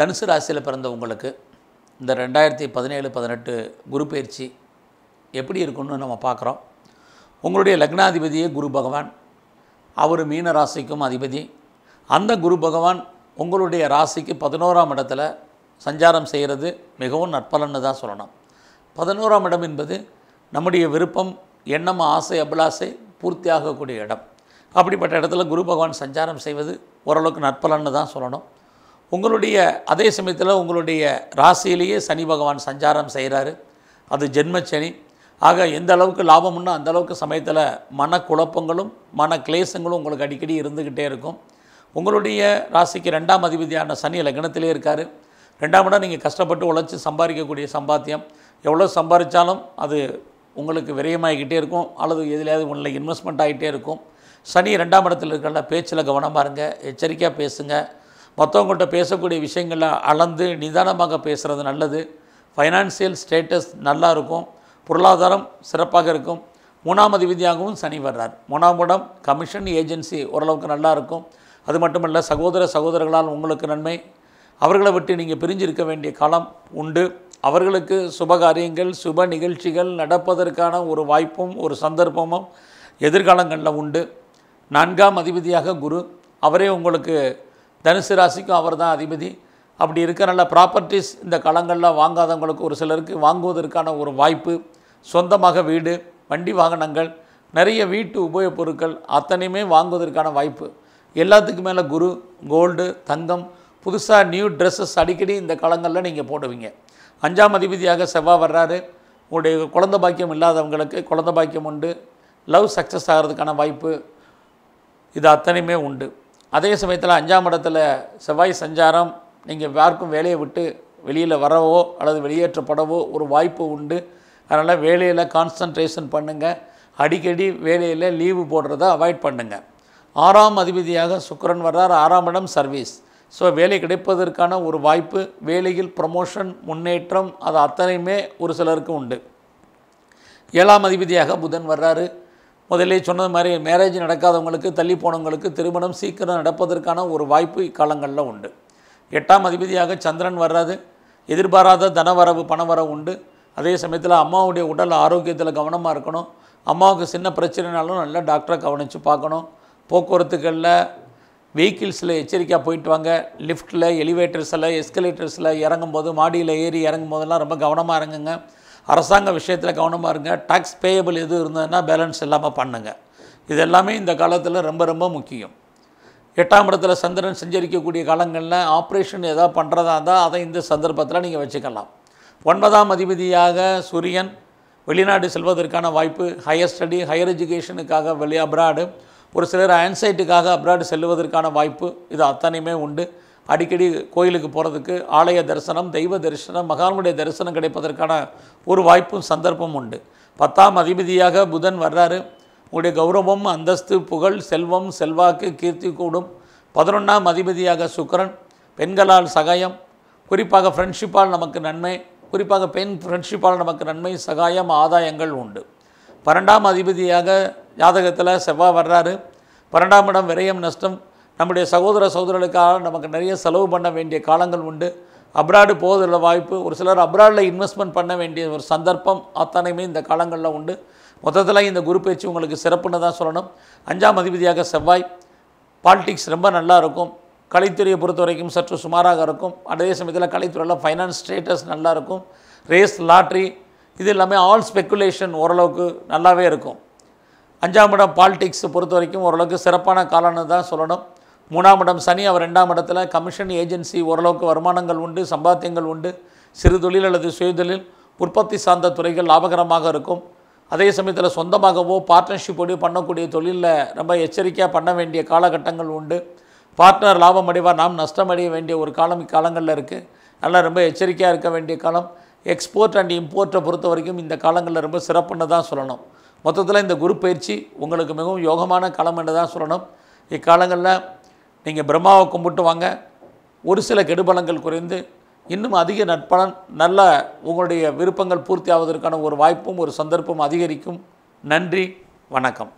தனுசு ராசியில் பிறந்த உங்களுக்கு இந்த ரெண்டாயிரத்தி பதினேழு பதினெட்டு குரு பயிற்சி எப்படி இருக்குன்னு நம்ம பார்க்குறோம். உங்களுடைய லக்னாதிபதியே குரு பகவான். அவர் மீன ராசிக்கும் அதிபதி. அந்த குரு பகவான் உங்களுடைய ராசிக்கு பதினோராம் இடத்துல சஞ்சாரம் செய்கிறது மிகவும் நற்பலன்னு தான் சொல்லணும். பதினோராம் இடம் என்பது நம்முடைய விருப்பம் எண்ணம் ஆசை அபிலாசை பூர்த்தியாகக்கூடிய இடம். அப்படிப்பட்ட இடத்துல குரு பகவான் சஞ்சாரம் செய்வது ஓரளவுக்கு நற்பலன்னு தான் சொல்லணும். உங்களுடைய அதே சமயத்தில் உங்களுடைய ராசியிலேயே சனி பகவான் சஞ்சாரம் செய்கிறாரு அது ஜென்மச்சனி. ஆக எந்த அளவுக்கு லாபம்னா அந்த அளவுக்கு சமயத்தில் மனக்குழப்பங்களும் மன கிளேசங்களும் உங்களுக்கு அடிக்கடி இருந்துக்கிட்டே இருக்கும். உங்களுடைய ராசிக்கு ரெண்டாம் அதிபதியான சனி லக்னத்திலே இருக்கார். ரெண்டாம் இடம் நீங்கள் கஷ்டப்பட்டு உழைச்சி சம்பாதிக்கக்கூடிய சம்பாத்தியம். எவ்வளோ சம்பாதிச்சாலும் அது உங்களுக்கு விரயமாகிக்கிட்டே இருக்கும். அல்லது எதுலையாவது உங்களை இன்வெஸ்ட்மெண்ட் ஆகிட்டே இருக்கும். சனி ரெண்டாம் இடத்துல இருக்கிற பேச்சில் கவனமாக இருங்க. எச்சரிக்கையாக பேசுங்கள் மற்றவங்கள்ட்ட பேசக்கூடிய விஷயங்களை அளந்து நிதானமாக பேசுகிறது நல்லது. ஃபைனான்சியல் ஸ்டேட்டஸ் நல்லா இருக்கும் பொருளாதாரம் சிறப்பாக இருக்கும். மூணாம் அதிபதியாகவும் சனி வர்றார். மூணாம் இடம் கமிஷன் ஏஜென்சி ஓரளவுக்கு நல்லா இருக்கும் அது மட்டுமல்ல சகோதர சகோதரர்களால் உங்களுக்கு நன்மை. அவர்களை விட்டு நீங்கள் பிரிஞ்சிருக்க வேண்டிய காலம் உண்டு. அவர்களுக்கு சுப காரியங்கள் சுப நிகழ்ச்சிகள் நடப்பதற்கான ஒரு வாய்ப்பும் ஒரு சந்தர்ப்பமும் எதிர்காலங்களில் உண்டு. நான்காம் அதிபதியாக குரு அவரே உங்களுக்கு தனுசு ராசிக்கும் அவர் தான் அதிபதி. அப்படி இருக்கிறனால ப்ராப்பர்ட்டிஸ் இந்த களங்களில் வாங்காதவங்களுக்கு ஒரு சிலருக்கு வாங்குவதற்கான ஒரு வாய்ப்பு சொந்தமாக வீடு வண்டி வாகனங்கள் நிறைய வீட்டு உபயோகப் பொருட்கள் அத்தனையுமே வாங்குவதற்கான வாய்ப்பு. எல்லாத்துக்கு மேலே குரு கோல்டு தங்கம் புதுசாக நியூ ட்ரெஸ்ஸஸ் அடிக்கடி இந்த காலங்களில் நீங்கள் போடுவீங்க. அஞ்சாம் அதிபதியாக செவ்வாய் வர்றாரு. உங்களுடைய குழந்த பாக்கியம் இல்லாதவங்களுக்கு குழந்த பாக்கியம் உண்டு. லவ் சக்ஸஸ் ஆகிறதுக்கான வாய்ப்பு இது அத்தனையுமே உண்டு. அதே சமயத்தில் அஞ்சாம் இடத்துல செவ்வாய் சஞ்சாரம் நீங்கள் யாருக்கும் வேலையை விட்டு வெளியில் வரவோ அல்லது வெளியேற்றப்படவோ ஒரு வாய்ப்பு உண்டு. அதனால் வேலையில் கான்சன்ட்ரேஷன் பண்ணுங்கள் அடிக்கடி வேலையில் லீவு போடுறத அவாய்ட் பண்ணுங்கள் ஆறாம் அதிபதியாக சுக்கரன் வர்றார். ஆறாம் இடம் சர்வீஸ் ஸோ வேலை கிடைப்பதற்கான ஒரு வாய்ப்பு வேலையில் ப்ரமோஷன் முன்னேற்றம் அது அத்தனையுமே ஒரு சிலருக்கு உண்டு. ஏழாம் அதிபதியாக புதன் வர்றாரு. முதலே சொன்னது மாதிரி மேரேஜ் நடக்காதவங்களுக்கு தள்ளி போனவங்களுக்கு திருமணம் சீக்கிரம் நடப்பதற்கான ஒரு வாய்ப்பு இக்காலங்களில் உண்டு. எட்டாம் அதிபதியாக சந்திரன் வர்றாது எதிர்பாராத தனவரவு பணவரவு உண்டு. அதே சமயத்தில் அம்மாவுடைய உடல் ஆரோக்கியத்தில் கவனமாக இருக்கணும். அம்மாவுக்கு சின்ன பிரச்சனைனாலும் நல்லா டாக்டரை கவனித்து பார்க்கணும். போக்குவரத்துகளில் வெஹிக்கிள்ஸில் எச்சரிக்கையாக போயிட்டு வாங்க. லிஃப்ட்டில் எலிவேட்டர்ஸில் எஸ்கலேட்டர்ஸில் இறங்கும்போது மாடியில் ஏறி இறங்கும் போதெல்லாம் ரொம்ப கவனமாக இறங்குங்க. அரசாங்க விஷயத்தில் கவனமாக இருங்க. டேக்ஸ் பேயபிள் எது இருந்ததுன்னா பேலன்ஸ் இல்லாமல் பண்ணுங்கள் இது எல்லாமே இந்த காலத்தில் ரொம்ப ரொம்ப முக்கியம். எட்டாம் இடத்துல சந்திரன் செஞ்சரிக்கக்கூடிய காலங்களில் ஆப்ரேஷன் ஏதாவது பண்ணுறதா இருந்தால் அதை இந்த சந்தர்ப்பத்தில் நீங்கள் வச்சுக்கலாம். ஒன்பதாம் அதிபதியாக சூரியன் வெளிநாடு செல்வதற்கான வாய்ப்பு ஹையர் ஸ்டடி ஹையர் எஜுகேஷனுக்காக வெளி அப்ராடு ஒரு சிலர் ஆன்சைட்டுக்காக அப்ராடு செல்வதற்கான வாய்ப்பு இது அத்தனையுமே உண்டு. அடிக்கடி கோயிலுக்கு போகிறதுக்கு ஆலய தரிசனம் தெய்வ தரிசனம் மகான்களுடைய தரிசனம் கிடைப்பதற்கான ஒரு வாய்ப்பும் சந்தர்ப்பம் உண்டு. பத்தாம் அதிபதியாக புதன் வர்றாரு. உங்களுடைய கௌரவம் அந்தஸ்து புகழ் செல்வம் செல்வாக்கு கீர்த்தி கூடும். பதினொன்றாம் அதிபதியாக சுக்கரன். பெண்களால் சகாயம். குறிப்பாக ஃப்ரெண்ட்ஷிப்பால் நமக்கு நன்மை. குறிப்பாக பெண் ஃப்ரெண்ட்ஷிப்பால் நமக்கு நன்மை சகாயம் ஆதாயங்கள் உண்டு. பன்னெண்டாம் அதிபதியாக ஜாதகத்தில் செவ்வாய் வர்றாரு. பன்னெண்டாம் இடம் விரயம் நஷ்டம். நம்முடைய சகோதர சகோதரர்களுக்காக நமக்கு நிறைய செலவு பண்ண வேண்டிய காலங்கள் உண்டு. அப்ராடு போவதில் வாய்ப்பு ஒரு சிலர் அப்ராடில் இன்வெஸ்ட்மெண்ட் பண்ண வேண்டிய ஒரு சந்தர்ப்பம் அத்தனையுமே இந்த காலங்களில் உண்டு. மொத்தத்தில் இந்த குரு பேச்சு உங்களுக்கு சிறப்புன்னு தான் சொல்லணும். அஞ்சாம் அதிபதியாக செவ்வாய் பாலிடிக்ஸ் ரொம்ப நல்லா இருக்கும். கலைத்துறையை பொறுத்த வரைக்கும் சற்று சுமாராக இருக்கும். அதே சமயத்தில் கலைத்துறையில் ஃபைனான்ஸ் ஸ்டேட்டஸ் நல்லா இருக்கும். ரேஸ் லாட்ரி இது எல்லாமே ஆல் ஸ்பெக்குலேஷன் ஓரளவுக்கு நல்லாவே இருக்கும். அஞ்சாம் இடம் பாலிடிக்ஸ் பொறுத்த வரைக்கும் ஓரளவுக்கு சிறப்பான காலம்னு தான் சொல்லணும். மூணாம் இடம் சனி அவர் ரெண்டாம் இடத்துல கமிஷன் ஏஜென்சி ஓரளவுக்கு வருமானங்கள் உண்டு சம்பாத்தியங்கள் உண்டு. சிறு தொழில் அல்லது சுயதொழில் உற்பத்தி சார்ந்த துறைகள் லாபகரமாக இருக்கும். அதே சமயத்தில் சொந்தமாகவோ பார்ட்னர்ஷிப்போடு பண்ணக்கூடிய தொழிலில் ரொம்ப எச்சரிக்கையாக பண்ண வேண்டிய காலகட்டங்கள் உண்டு. பார்ட்னர் லாபம் அடைவார் நாம் நஷ்டம் அடைய வேண்டிய ஒரு காலம் இக்காலங்களில் இருக்குது அதனால் ரொம்ப எச்சரிக்கையாக இருக்க வேண்டிய காலம். எக்ஸ்போர்ட் அண்ட் இம்போர்ட்டை பொறுத்த வரைக்கும் இந்த காலங்களில் ரொம்ப சிறப்புன்னு தான் சொல்லணும். மொத்தத்தில் இந்த குரு பயிற்சி உங்களுக்கு மிகவும் யோகமான காலம் என்று தான் சொல்லணும். இக்காலங்களில் நீங்கள் பிரம்மாவை கும்பிட்டு வாங்க ஒரு சில கெடுபலங்கள் குறைந்து இன்னும் அதிக நட்பலன் நல்ல உங்களுடைய விருப்பங்கள் பூர்த்தி ஆவதற்கான ஒரு வாய்ப்பும் ஒரு சந்தர்ப்பம் அதிகரிக்கும். நன்றி வணக்கம்.